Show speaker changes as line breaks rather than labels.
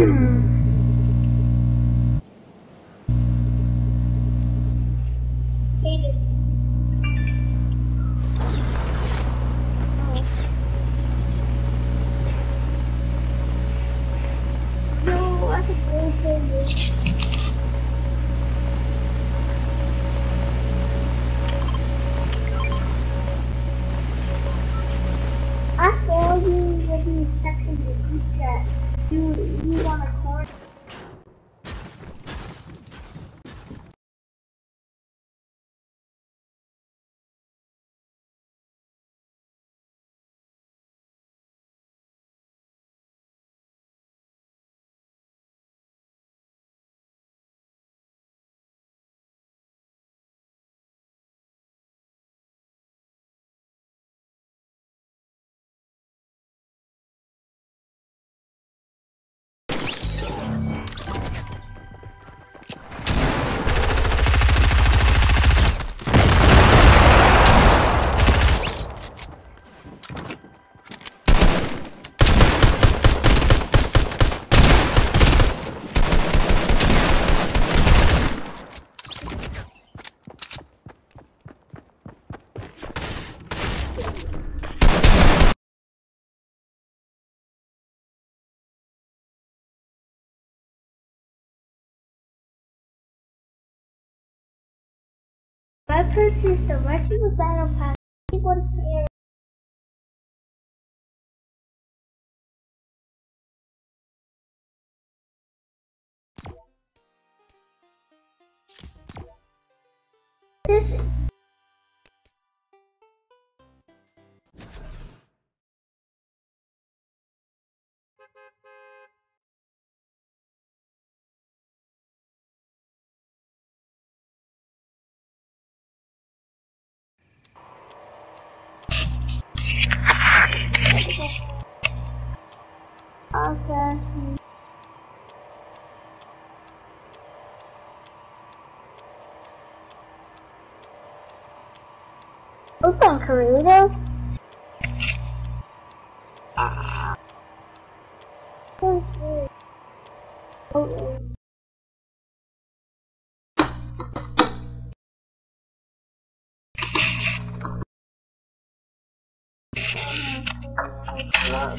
Mm-hmm. I purchased the Retro Battle Pass. Anyone care? This Okay.
Open Gerudo?
Ah.
So.
Oh. 了。